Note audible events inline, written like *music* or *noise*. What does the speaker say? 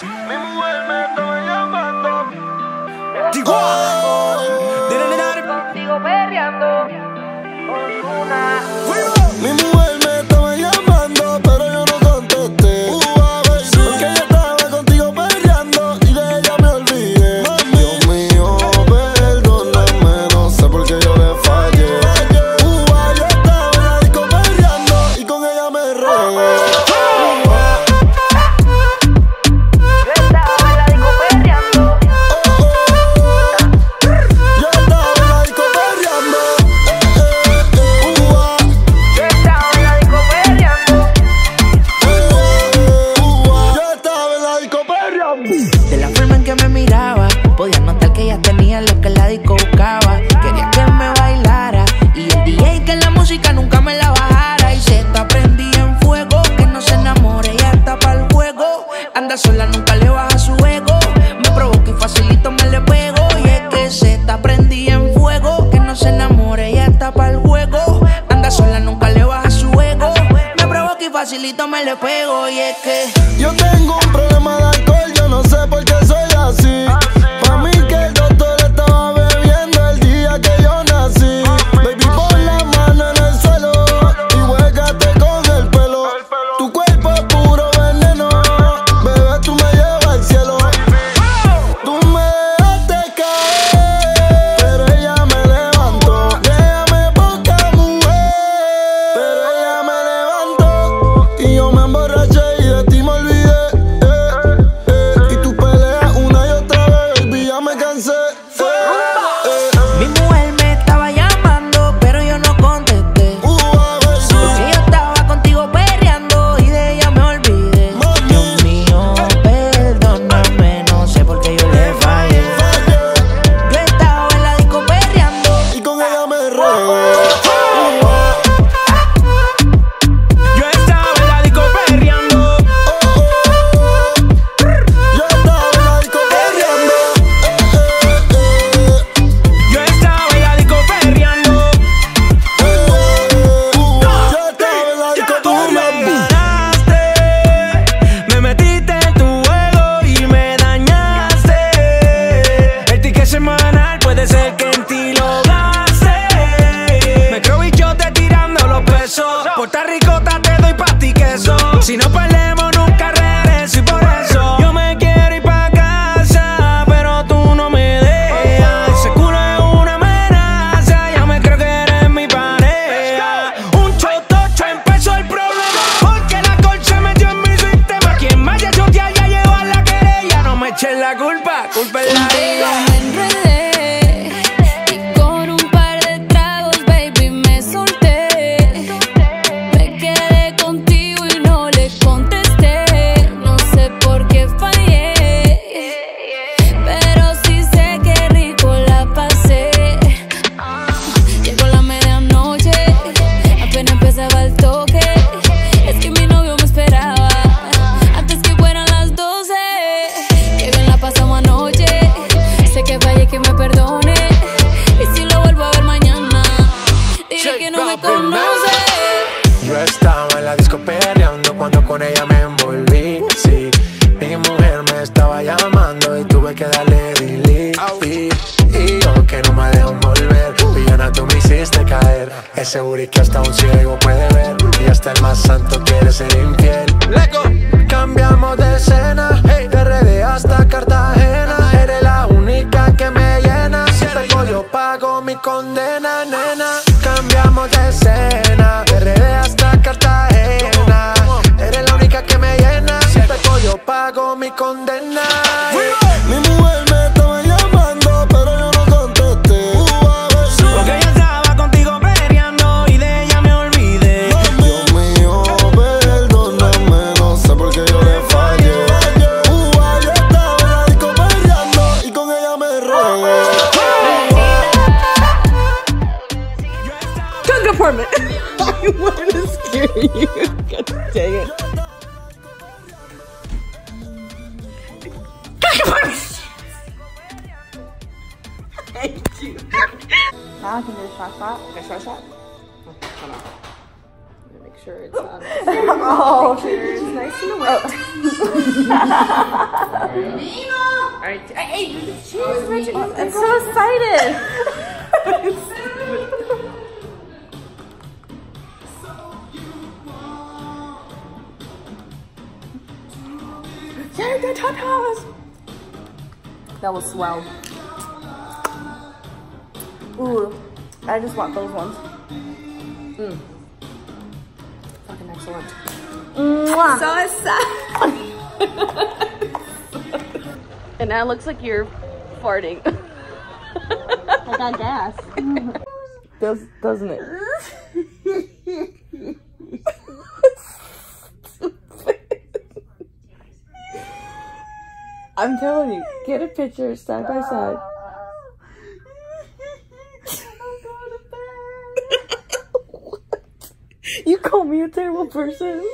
Me mueve, me me le pego y es que puede ser que en ti lo gaste. Me creo bichote tirando los pesos. Por ricota te doy pasti queso. Si no pues me perdone. Y si lo vuelvo a ver mañana, diré que no me conoce. Yo estaba en la disco perreando cuando con ella me envolví. Sí, mi mujer me estaba llamando y tuve que darle delete. Y yo que no me dejan volver, villana tú me hiciste caer. Ese booty que hasta un ciego puede ver y hasta el más santo quiere ser infiel. Cambiamos de escena, hey. de RD hasta Cartagena. mi condena, nena. Cambiamos de escena, de hasta Cartagena. Eres la única que me llena. Si peco, yo pago mi condena. scare you. God dang it. Thank you. Now I can do a shot shot. Okay, shot shot. Oh, on. I'm gonna make sure it's on. oh, cheers. Nice and wet. Alright. Hey, cheers, Richard. I'm so excited. Yay, the tatas! That was swell. Ooh, I just want those ones. Mm. Fucking excellent. Mwah. So excited. *laughs* and now it looks like you're farting. *laughs* I got gas. *laughs* Does doesn't it? I'm telling you, get a picture side by side. *laughs* *laughs* You call me a terrible person.